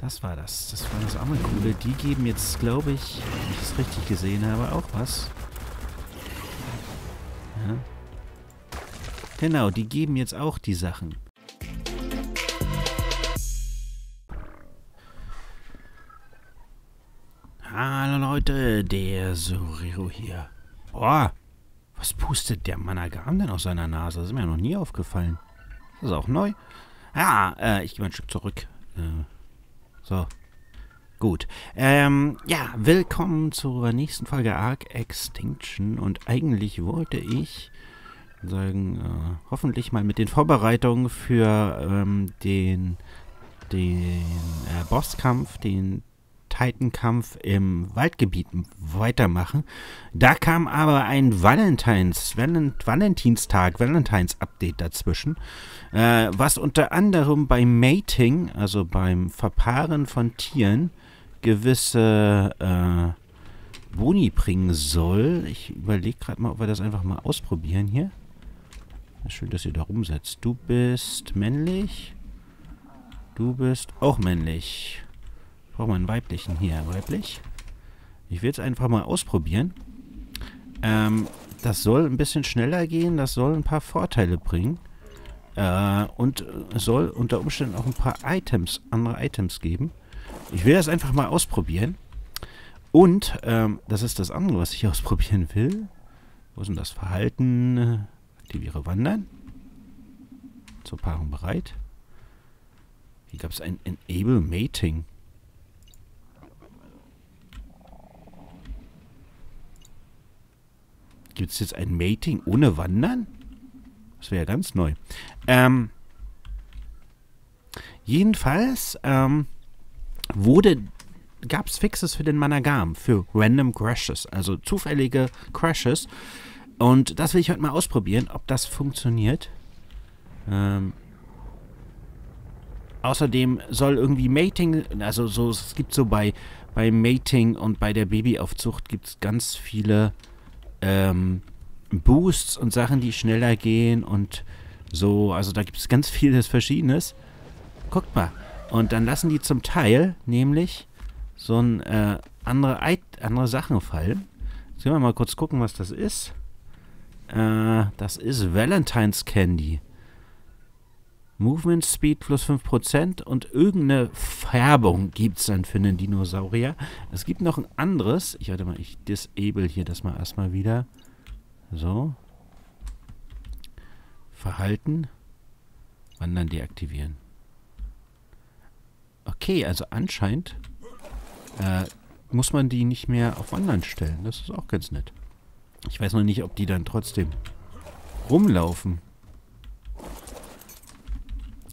Das war das. Das war das andere Coole. Die geben jetzt, glaube ich, wenn ich es richtig gesehen habe, auch was. Ja. Genau, die geben jetzt auch die Sachen. Hallo Leute, der Soriro hier. Boah, was pustet der Managam denn aus seiner Nase? Das ist mir noch nie aufgefallen. Das ist auch neu. Ja, äh, ich gehe mal ein Stück zurück. Äh, so. Gut. Ähm, ja, willkommen zur nächsten Folge Arc Extinction. Und eigentlich wollte ich sagen, äh, hoffentlich mal mit den Vorbereitungen für ähm, den, den äh, Bosskampf, den Titankampf im Waldgebiet weitermachen. Da kam aber ein Valentins, Valent, Valentinstag, Valentins-Update dazwischen, äh, was unter anderem beim Mating, also beim Verpaaren von Tieren, gewisse äh, Boni bringen soll. Ich überlege gerade mal, ob wir das einfach mal ausprobieren hier. Schön, dass ihr da rumsetzt. Du bist männlich. Du bist auch männlich. Brauchen wir einen weiblichen hier. Weiblich. Ich will es einfach mal ausprobieren. Ähm, das soll ein bisschen schneller gehen. Das soll ein paar Vorteile bringen. Äh, und soll unter Umständen auch ein paar Items, andere Items geben. Ich will das einfach mal ausprobieren. Und, ähm, das ist das andere, was ich ausprobieren will. Wo ist denn das Verhalten? Aktiviere Wandern. Zur Paarung bereit. Hier gab es ein Enable Mating. Gibt es jetzt ein Mating ohne Wandern? Das wäre ja ganz neu. Ähm, jedenfalls ähm, wurde gab es Fixes für den Managam, für Random Crashes, also zufällige Crashes. Und das will ich heute mal ausprobieren, ob das funktioniert. Ähm, außerdem soll irgendwie Mating, also so, es gibt so bei, bei Mating und bei der Babyaufzucht gibt es ganz viele ähm, Boosts und Sachen, die schneller gehen und so. Also da gibt es ganz vieles Verschiedenes. Guckt mal. Und dann lassen die zum Teil nämlich so ein äh, andere, andere Sachen fallen. Jetzt können wir mal kurz gucken, was das ist. Äh, das ist Valentine's Candy. Movement Speed plus 5% und irgendeine Färbung gibt es dann für einen Dinosaurier. Es gibt noch ein anderes. Ich warte mal, ich disable hier das mal erstmal wieder. So. Verhalten. Wandern deaktivieren. Okay, also anscheinend äh, muss man die nicht mehr auf Wandern stellen. Das ist auch ganz nett. Ich weiß noch nicht, ob die dann trotzdem rumlaufen.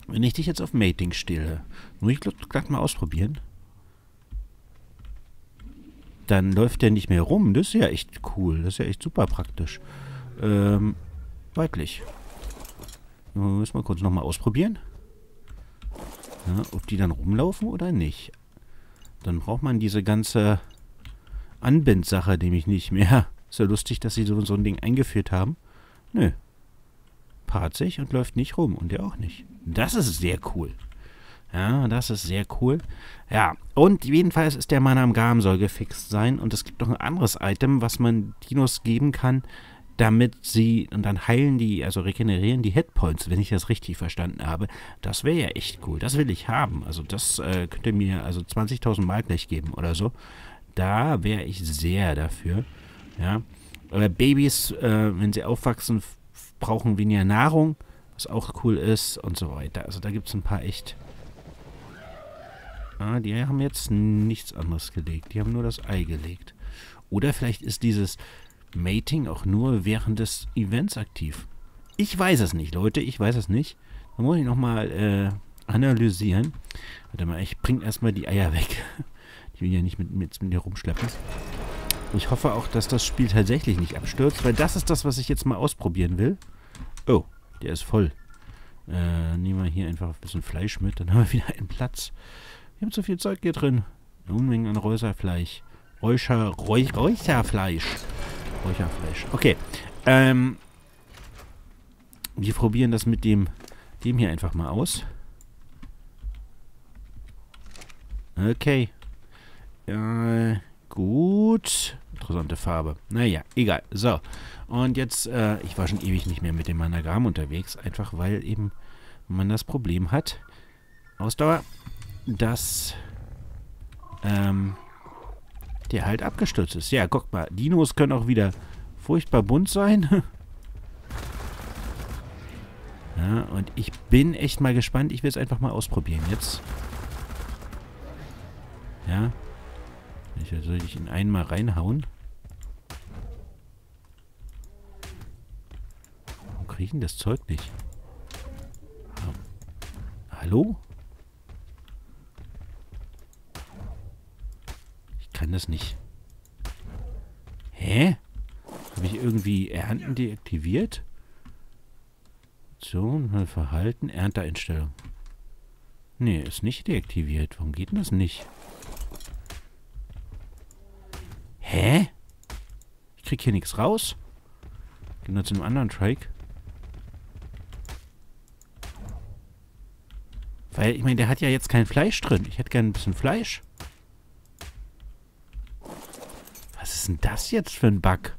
Wenn ich dich jetzt auf Mating stelle, muss ich gleich mal ausprobieren. Dann läuft der nicht mehr rum. Das ist ja echt cool. Das ist ja echt super praktisch. Ähm, weiblich. Müssen wir kurz nochmal ausprobieren. Ja, ob die dann rumlaufen oder nicht. Dann braucht man diese ganze Anbindsache nämlich nicht mehr. Ist ja lustig, dass sie so, so ein Ding eingeführt haben. Nö, paart sich und läuft nicht rum. Und der auch nicht. Das ist sehr cool. Ja, das ist sehr cool. Ja, und jedenfalls ist der Mann am Garm soll gefixt sein. Und es gibt noch ein anderes Item, was man Dinos geben kann, damit sie, und dann heilen die, also regenerieren die Hitpoints, wenn ich das richtig verstanden habe. Das wäre ja echt cool. Das will ich haben. Also das äh, könnte mir also 20.000 Mal gleich geben oder so. Da wäre ich sehr dafür. Ja. Aber Babys, äh, wenn sie aufwachsen, brauchen weniger Nahrung, was auch cool ist und so weiter. Also da gibt es ein paar echt... Ah, die haben jetzt nichts anderes gelegt. Die haben nur das Ei gelegt. Oder vielleicht ist dieses Mating auch nur während des Events aktiv. Ich weiß es nicht, Leute. Ich weiß es nicht. Da muss ich nochmal äh, analysieren. Warte mal, ich bringe erstmal die Eier weg. Ich will ja nicht mit, mit, mit dir rumschleppen. Ich hoffe auch, dass das Spiel tatsächlich nicht abstürzt, weil das ist das, was ich jetzt mal ausprobieren will. Oh, der ist voll. Äh, nehmen wir hier einfach ein bisschen Fleisch mit, dann haben wir wieder einen Platz. Wir haben zu viel Zeug hier drin. Unmengen an Räucherfleisch. Räucher, Räuch, Räucherfleisch. Räucherfleisch. Okay. Ähm, wir probieren das mit dem, dem hier einfach mal aus. Okay. Äh, gut. Interessante Farbe. Naja, egal. So. Und jetzt, äh, ich war schon ewig nicht mehr mit dem Managram unterwegs, einfach weil eben man das Problem hat, Ausdauer, dass ähm, der halt abgestürzt ist. Ja, guck mal, Dinos können auch wieder furchtbar bunt sein. ja, und ich bin echt mal gespannt. Ich will es einfach mal ausprobieren jetzt. Ja. Ich soll ich in einen mal reinhauen? Warum kriege ich denn das Zeug nicht? Hallo? Ich kann das nicht. Hä? Habe ich irgendwie Ernten deaktiviert? So, mal Verhalten, Ernteeinstellung. Nee, ist nicht deaktiviert. Warum geht denn das nicht? Hä? Ich krieg hier nichts raus. Gehen wir zu einem anderen Trike. Weil, ich meine, der hat ja jetzt kein Fleisch drin. Ich hätte gerne ein bisschen Fleisch. Was ist denn das jetzt für ein Bug?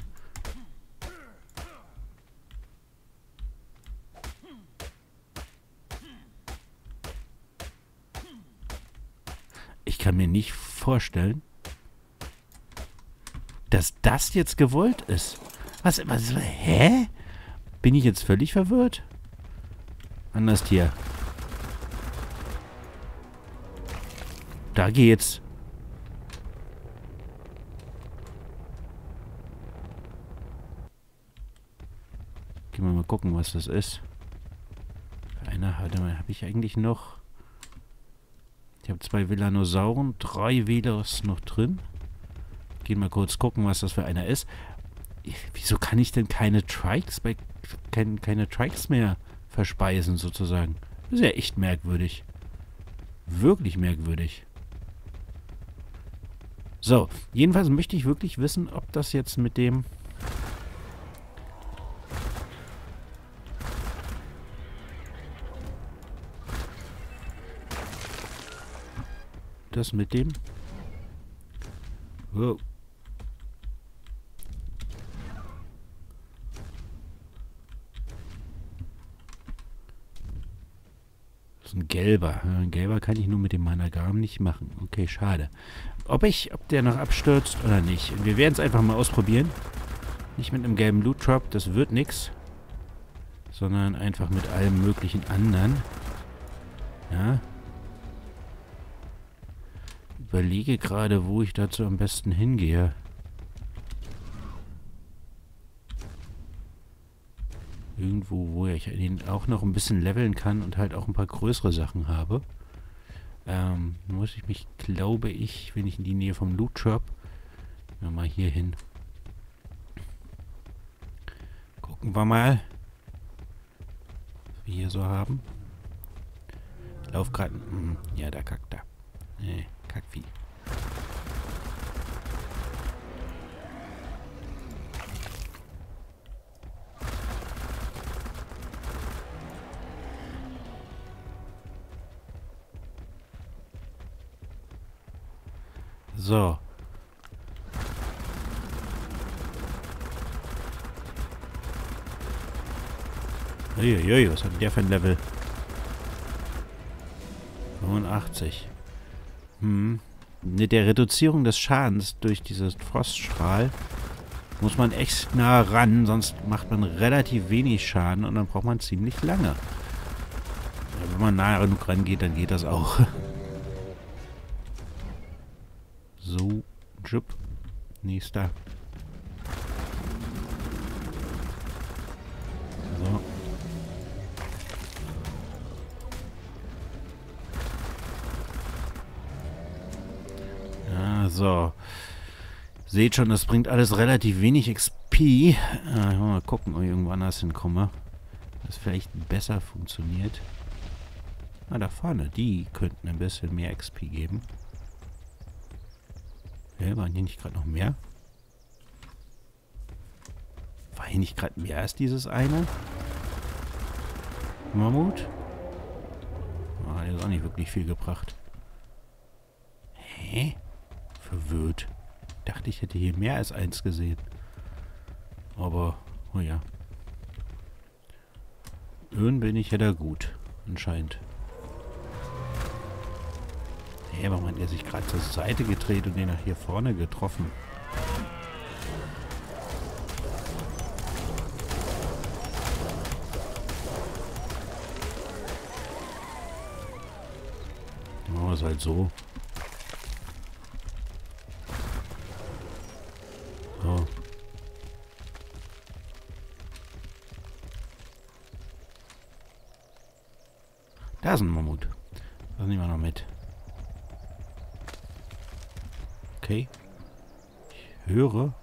Ich kann mir nicht vorstellen, dass das jetzt gewollt ist. Was, was, hä? Bin ich jetzt völlig verwirrt? Anders Tier. Da geht's. Gehen wir mal gucken, was das ist. Einer, warte mal, habe ich eigentlich noch... Ich habe zwei Villanosauren, drei Velos noch drin. Gehen wir kurz gucken, was das für einer ist. Wieso kann ich denn keine Trikes bei kein, keine Trikes mehr verspeisen, sozusagen? Das ist ja echt merkwürdig. Wirklich merkwürdig. So, jedenfalls möchte ich wirklich wissen, ob das jetzt mit dem... Das mit dem... Oh. Das ist ein gelber. Ein gelber kann ich nur mit dem Managram nicht machen. Okay, schade. Ob ich, ob der noch abstürzt oder nicht. Wir werden es einfach mal ausprobieren. Nicht mit einem gelben Loot Drop, das wird nix. Sondern einfach mit allem möglichen anderen. Ja. Überlege gerade, wo ich dazu am besten hingehe. Irgendwo, wo ich ihn auch noch ein bisschen leveln kann und halt auch ein paar größere Sachen habe. Ähm, muss ich mich, glaube ich, wenn ich in die Nähe vom Loot Shop, mal hier hin. Gucken wir mal, was wir hier so haben. Lauf gerade, hm, ja, da kackt er. Nee, Kackvieh. So. Uiuiui, was hat der für ein Level? 85. Hm. Mit der Reduzierung des Schadens durch dieses Froststrahl muss man echt nah ran, sonst macht man relativ wenig Schaden und dann braucht man ziemlich lange. Wenn man nah genug rangeht, dann geht das auch. Nächster. So. Ja, so. Seht schon, das bringt alles relativ wenig XP. Äh, mal gucken, ob ich irgendwo anders hinkomme. Das vielleicht besser funktioniert. Ah, da vorne. Die könnten ein bisschen mehr XP geben. Ja, waren hier nicht gerade noch mehr? War gerade mehr als dieses eine? Mammut? Ah, hat jetzt auch nicht wirklich viel gebracht. Hä? Verwirrt. Dachte, ich hätte hier mehr als eins gesehen. Aber, oh ja. Irgend bin ich ja da gut. Anscheinend. Hä, hey, warum hat er sich gerade zur Seite gedreht und den nach hier vorne getroffen? Es halt so. So. Da ist ein Mammut. Das nehmen wir noch mit. Okay. Ich höre.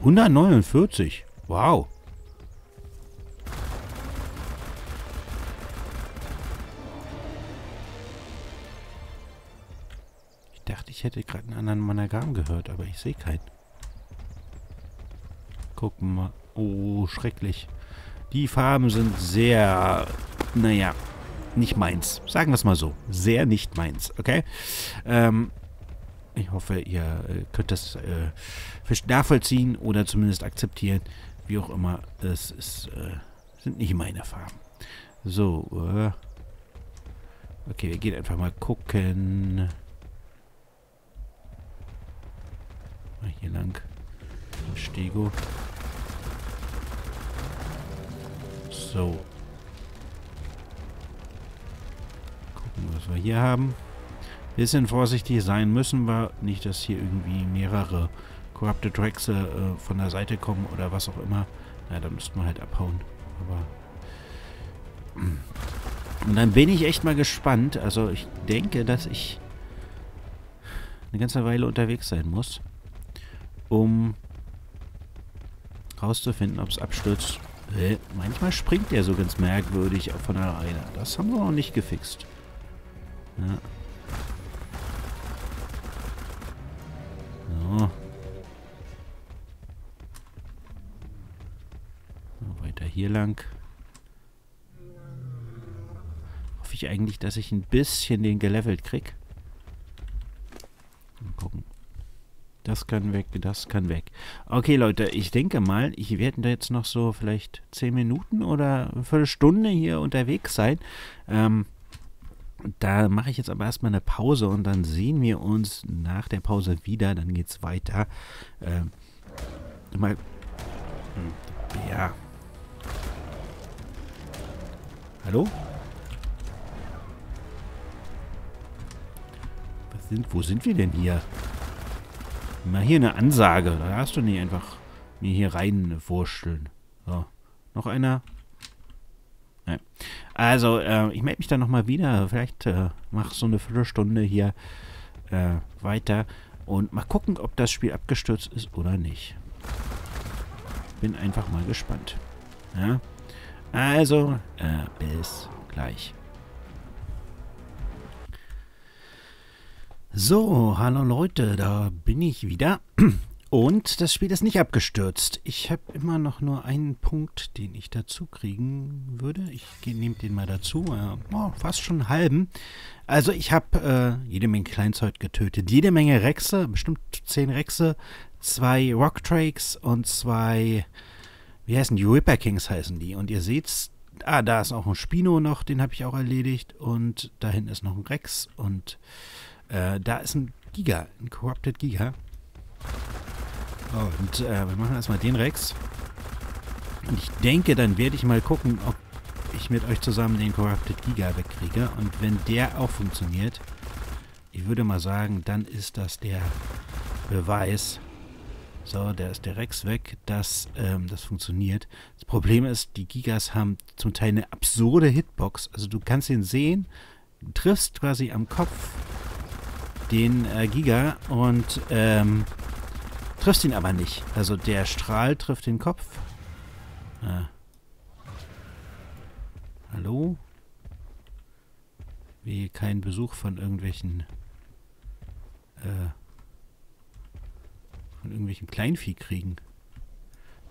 149. Wow. Hätte gerade einen anderen Monogramm gehört, aber ich sehe keinen. Gucken wir mal. Oh, schrecklich. Die Farben sind sehr, naja, nicht meins. Sagen wir es mal so. Sehr nicht meins, okay? Ähm, ich hoffe, ihr äh, könnt das äh, nachvollziehen oder zumindest akzeptieren. Wie auch immer, es ist, äh, sind nicht meine Farben. So, äh, okay, wir gehen einfach mal gucken. Mal hier lang. Stego. So. Gucken, was wir hier haben. Bisschen vorsichtig sein müssen wir. Nicht, dass hier irgendwie mehrere Corrupted Tracks äh, von der Seite kommen oder was auch immer. Na, da müssten wir halt abhauen. Aber... Und dann bin ich echt mal gespannt. Also ich denke, dass ich eine ganze Weile unterwegs sein muss, um rauszufinden, ob es abstürzt äh, manchmal springt der so ganz merkwürdig von alleine. Das haben wir noch nicht gefixt. Ja. So. so. Weiter hier lang. Hoffe ich eigentlich, dass ich ein bisschen den gelevelt krieg. Mal gucken. Das kann weg, das kann weg. Okay, Leute, ich denke mal, ich werde da jetzt noch so vielleicht 10 Minuten oder eine Viertelstunde hier unterwegs sein. Ähm, da mache ich jetzt aber erstmal eine Pause und dann sehen wir uns nach der Pause wieder. Dann geht es weiter. Ähm, mal. Hm, ja. Hallo? Was sind, wo sind wir denn hier? Mal hier eine Ansage. Da hast du nicht einfach mir hier reinwursteln. So. Noch einer? Nein. Also, äh, ich melde mich dann nochmal wieder. Vielleicht äh, mach so eine Viertelstunde hier äh, weiter. Und mal gucken, ob das Spiel abgestürzt ist oder nicht. Bin einfach mal gespannt. Ja? Also, äh, bis gleich. So, hallo Leute, da bin ich wieder. Und das Spiel ist nicht abgestürzt. Ich habe immer noch nur einen Punkt, den ich dazu kriegen würde. Ich nehme den mal dazu. Äh, oh, fast schon einen halben. Also ich habe äh, jede Menge Kleinzeug getötet. Jede Menge Rexe, bestimmt zehn Rexe, zwei Rockdrakes und zwei, wie heißen die? Ripper Kings heißen die. Und ihr seht, ah, da ist auch ein Spino noch, den habe ich auch erledigt. Und da hinten ist noch ein Rex und äh, da ist ein Giga, ein Corrupted Giga. Und äh, wir machen erstmal den Rex. Und ich denke, dann werde ich mal gucken, ob ich mit euch zusammen den Corrupted Giga wegkriege. Und wenn der auch funktioniert, ich würde mal sagen, dann ist das der Beweis. So, der ist der Rex weg, dass ähm, das funktioniert. Das Problem ist, die Gigas haben zum Teil eine absurde Hitbox. Also du kannst ihn sehen, triffst quasi am Kopf den äh, Giga und ähm, triffst ihn aber nicht. Also der Strahl trifft den Kopf. Äh. Hallo? Wie kein Besuch von irgendwelchen äh, von irgendwelchen Kleinvieh kriegen.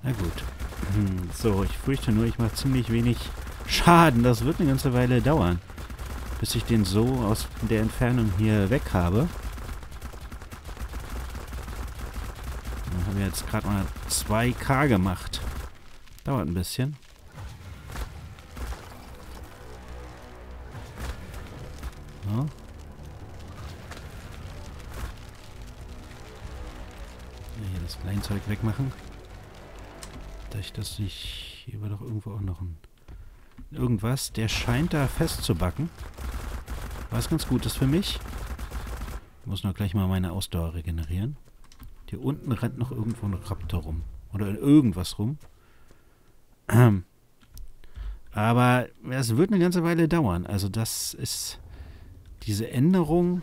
Na gut. Hm, so, ich fürchte nur, ich mache ziemlich wenig Schaden. Das wird eine ganze Weile dauern. Bis ich den so aus der Entfernung hier weg habe. Dann haben wir jetzt gerade mal 2K gemacht. Dauert ein bisschen. So. Hier das Kleinzeug wegmachen. Da ich das nicht... Hier war doch irgendwo auch noch ein... Irgendwas. Der scheint da festzubacken. Was ganz gut ist für mich. Ich muss nur gleich mal meine Ausdauer regenerieren. Hier unten rennt noch irgendwo ein Raptor rum. Oder irgendwas rum. Aber es wird eine ganze Weile dauern. Also das ist diese Änderung,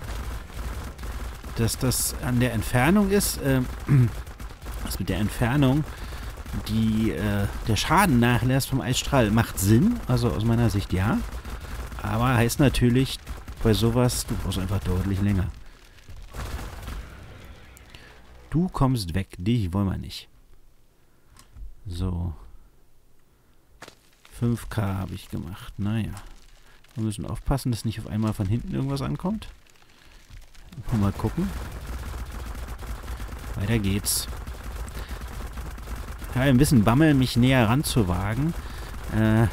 dass das an der Entfernung ist. Äh, mit der Entfernung die, äh, der Schaden nachlässt vom Eisstrahl macht Sinn. Also aus meiner Sicht ja. Aber heißt natürlich bei sowas, du brauchst einfach deutlich länger. Du kommst weg. Dich wollen wir nicht. So. 5K habe ich gemacht. Naja. Wir müssen aufpassen, dass nicht auf einmal von hinten irgendwas ankommt. Mal gucken. Weiter geht's. Ja, ein bisschen Bammel, mich näher ranzuwagen. Äh,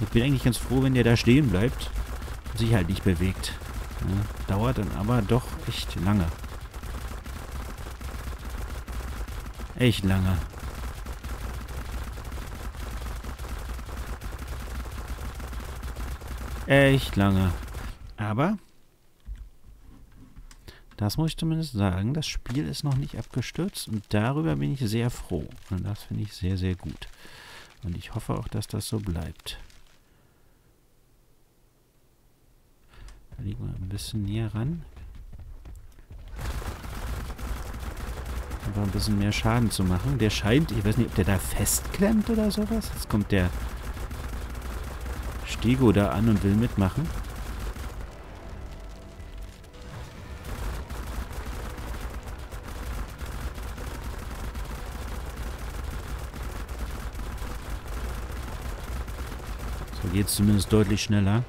ich bin eigentlich ganz froh, wenn der da stehen bleibt und sich halt nicht bewegt. Ja, dauert dann aber doch echt lange. Echt lange. Echt lange. Aber, das muss ich zumindest sagen, das Spiel ist noch nicht abgestürzt und darüber bin ich sehr froh. Und das finde ich sehr, sehr gut. Und ich hoffe auch, dass das so bleibt. Da liegen wir ein bisschen näher ran. Einfach ein bisschen mehr Schaden zu machen. Der scheint, ich weiß nicht, ob der da festklemmt oder sowas. Jetzt kommt der Stego da an und will mitmachen. So geht es zumindest deutlich schneller.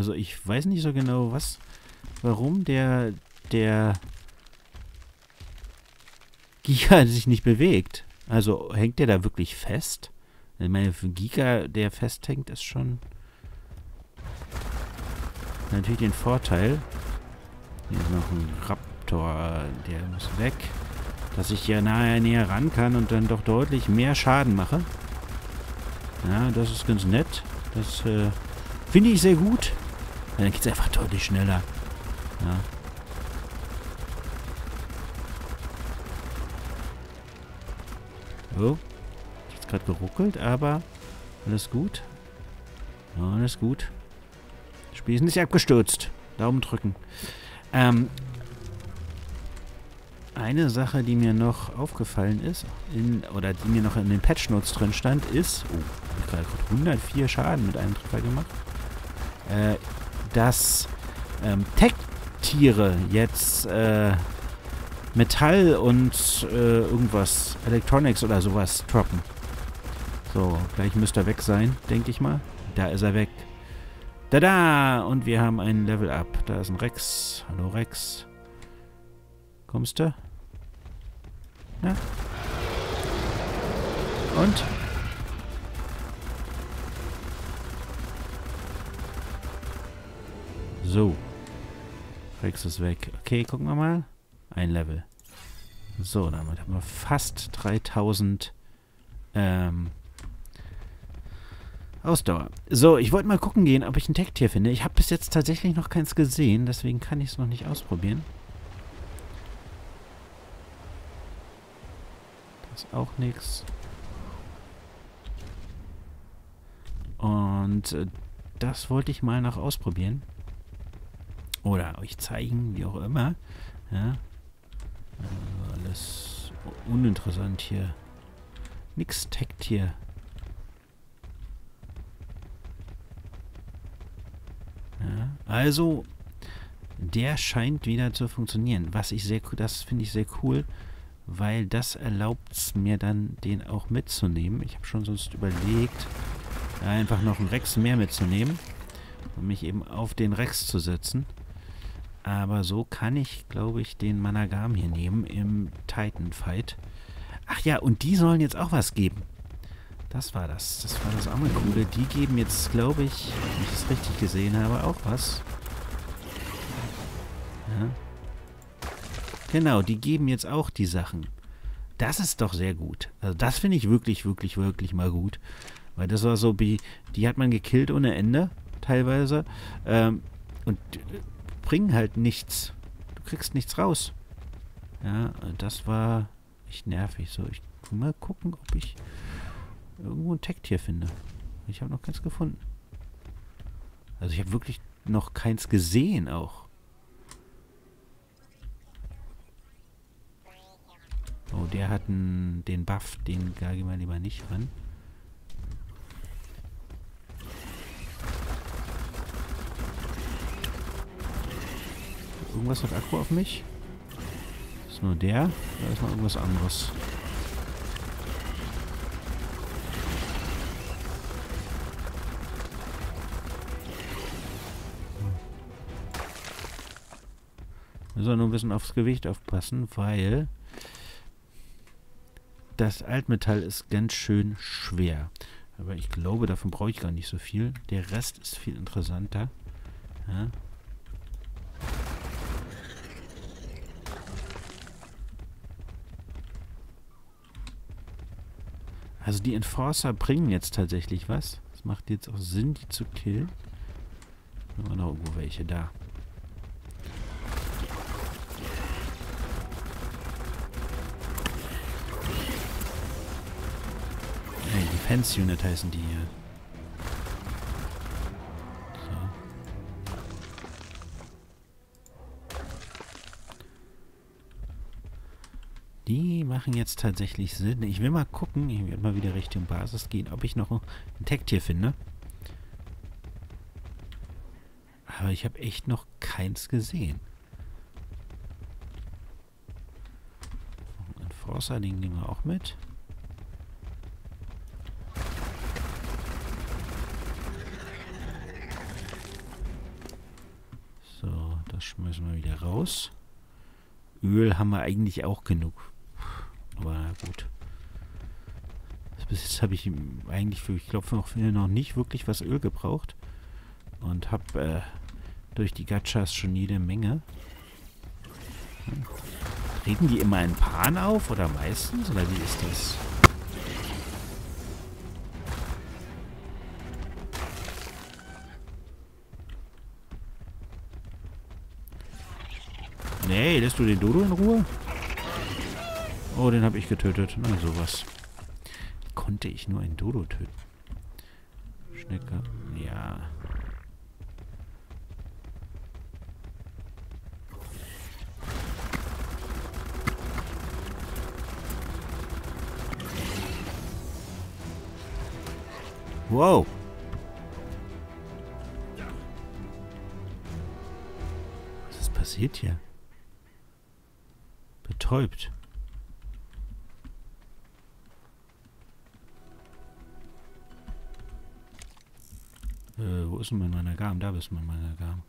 Also ich weiß nicht so genau, was, warum der, der Giga sich nicht bewegt. Also hängt der da wirklich fest? Ich meine, für Giga, der festhängt, ist schon natürlich den Vorteil. Hier ist noch ein Raptor, der muss weg. Dass ich ja nahe näher ran kann und dann doch deutlich mehr Schaden mache. Ja, das ist ganz nett. Das äh, finde ich sehr gut. Ja, dann geht es einfach deutlich schneller. Ja. Oh. Jetzt gerade geruckelt, aber alles gut. Ja, alles gut. Das Spiel ist nicht abgestürzt. Daumen drücken. Ähm, eine Sache, die mir noch aufgefallen ist, in, oder die mir noch in den Patch Notes drin stand, ist, oh, ich habe gerade 104 Schaden mit einem Treffer gemacht, äh, dass ähm, Tech-Tiere jetzt äh, Metall und äh, irgendwas, Electronics oder sowas droppen. So, gleich müsste er weg sein, denke ich mal. Da ist er weg. Da Und wir haben ein Level Up. Da ist ein Rex. Hallo Rex. Kommst du? Na? Und? So. Rex ist weg. Okay, gucken wir mal. Ein Level. So, damit haben wir fast 3000 ähm, Ausdauer. So, ich wollte mal gucken gehen, ob ich ein Tech-Tier finde. Ich habe bis jetzt tatsächlich noch keins gesehen, deswegen kann ich es noch nicht ausprobieren. Das ist auch nichts. Und äh, das wollte ich mal noch ausprobieren. Oder euch zeigen, wie auch immer. Ja, also alles uninteressant hier. Nix teckt hier. Ja, also, der scheint wieder zu funktionieren. Was ich sehr das finde ich sehr cool, weil das erlaubt es mir dann, den auch mitzunehmen. Ich habe schon sonst überlegt, einfach noch einen Rex mehr mitzunehmen und mich eben auf den Rex zu setzen. Aber so kann ich, glaube ich, den Managam hier nehmen im Titan-Fight. Ach ja, und die sollen jetzt auch was geben. Das war das. Das war das andere Coole. Die geben jetzt, glaube ich, wenn ich es richtig gesehen habe, auch was. Ja. Genau, die geben jetzt auch die Sachen. Das ist doch sehr gut. Also das finde ich wirklich, wirklich, wirklich mal gut. Weil das war so wie, die hat man gekillt ohne Ende, teilweise. Ähm, und bringen halt nichts. Du kriegst nichts raus. Ja, das war echt nervig. So, ich mal gucken, ob ich irgendwo ein Tech-Tier finde. Ich habe noch keins gefunden. Also ich habe wirklich noch keins gesehen auch. Oh, der hat den Buff, den gage ich mal lieber nicht ran. Irgendwas hat Akku auf mich? Ist nur der? Oder ist noch irgendwas anderes? Wir sollen nur ein bisschen aufs Gewicht aufpassen, weil das Altmetall ist ganz schön schwer. Aber ich glaube, davon brauche ich gar nicht so viel. Der Rest ist viel interessanter. Ja. Also die Enforcer bringen jetzt tatsächlich was. Es macht jetzt auch Sinn, die zu killen. Haben wir noch irgendwo welche da. Hey, Defense Unit heißen die hier. Machen jetzt tatsächlich Sinn. Ich will mal gucken, ich werde mal wieder Richtung Basis gehen, ob ich noch ein Tech-Tier finde. Aber ich habe echt noch keins gesehen. Ein Forcer, den nehmen wir auch mit. So, das schmeißen wir wieder raus. Öl haben wir eigentlich auch genug. Aber na gut. Bis jetzt habe ich eigentlich für, ich glaube, noch, noch nicht wirklich was Öl gebraucht. Und habe äh, durch die Gachas schon jede Menge. Reden die immer in Pan auf oder meistens? Oder wie ist das? Nee, lässt du den Dodo in Ruhe? Oh, den habe ich getötet. Na, sowas. Konnte ich nur einen Dodo töten? Schnecke. Ja. Wow. Was ist passiert hier? Betäubt. Ist denn mein Managam? Da ist mein Managam.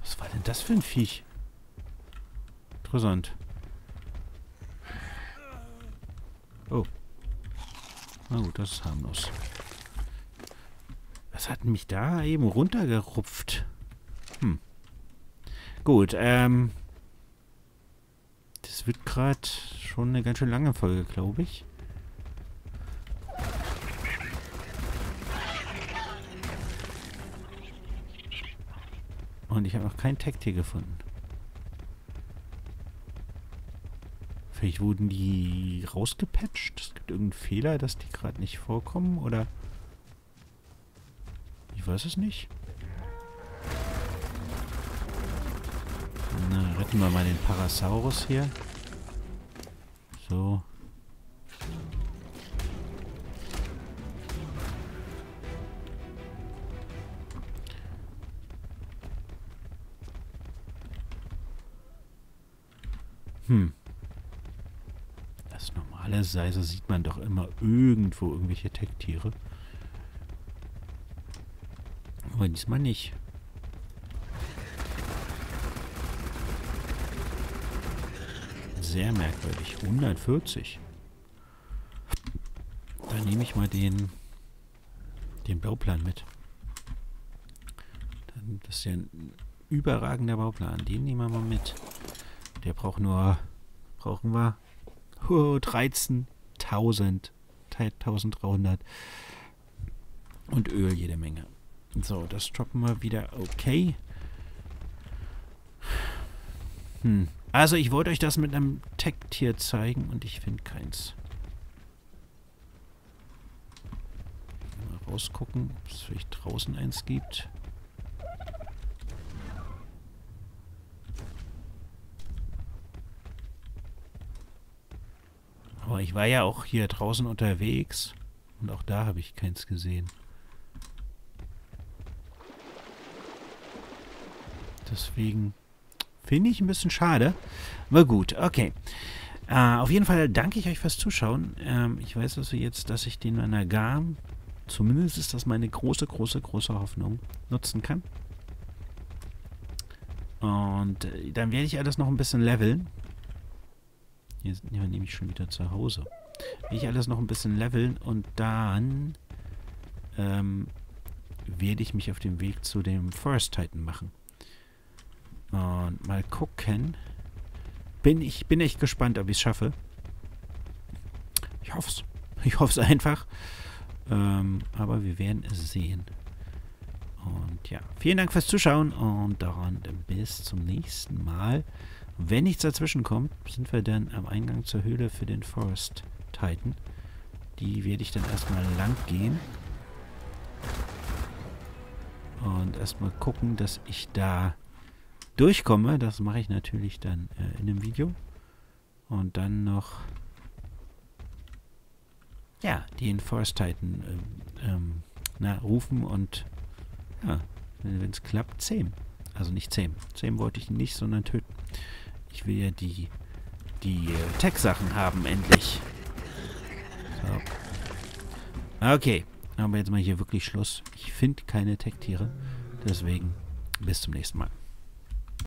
Was war denn das für ein Viech? Interessant. Oh. Na gut, das ist harmlos. Was hat mich da eben runtergerupft? Hm. Gut, ähm... Das wird gerade schon eine ganz schön lange Folge, glaube ich. Ich habe noch kein Tech-Tier gefunden. Vielleicht wurden die rausgepatcht? Es gibt irgendeinen Fehler, dass die gerade nicht vorkommen? Oder... Ich weiß es nicht. Na, retten wir mal den Parasaurus hier. So. Normalerweise sieht man doch immer irgendwo irgendwelche Tech-Tiere. Aber diesmal nicht. Sehr merkwürdig. 140. Dann nehme ich mal den, den Bauplan mit. Das ist ja ein überragender Bauplan. Den nehmen wir mal mit. Der braucht nur, brauchen wir 13.000, 1300 und Öl jede Menge. So, das droppen wir wieder. Okay. Hm. Also ich wollte euch das mit einem Tech-Tier zeigen und ich finde keins. Mal rausgucken, ob es vielleicht draußen eins gibt. Aber ich war ja auch hier draußen unterwegs und auch da habe ich keins gesehen. Deswegen finde ich ein bisschen schade. Aber gut, okay. Äh, auf jeden Fall danke ich euch fürs Zuschauen. Ähm, ich weiß also jetzt, dass ich den Managam, zumindest ist das meine große, große, große Hoffnung, nutzen kann. Und äh, dann werde ich alles noch ein bisschen leveln. Hier sind wir nämlich schon wieder zu Hause. Will ich alles noch ein bisschen leveln und dann ähm, werde ich mich auf den Weg zu dem Forest Titan machen. Und mal gucken. Bin ich bin echt gespannt, ob ich es schaffe. Ich hoffe es. Ich hoffe es einfach. Ähm, aber wir werden es sehen. Und ja, vielen Dank fürs Zuschauen und dann bis zum nächsten Mal. Wenn nichts dazwischen kommt, sind wir dann am Eingang zur Höhle für den Forest Titan. Die werde ich dann erstmal lang gehen. Und erstmal gucken, dass ich da durchkomme. Das mache ich natürlich dann äh, in dem Video. Und dann noch ja, den Forest Titan äh, ähm, na, rufen und ja, wenn es klappt, zähmen. Also nicht zähmen. Zähmen wollte ich nicht, sondern töten. Ich will ja die, die äh, Tech-Sachen haben, endlich. So. Okay. Aber jetzt mal hier wirklich Schluss. Ich finde keine Tech-Tiere. Deswegen bis zum nächsten Mal.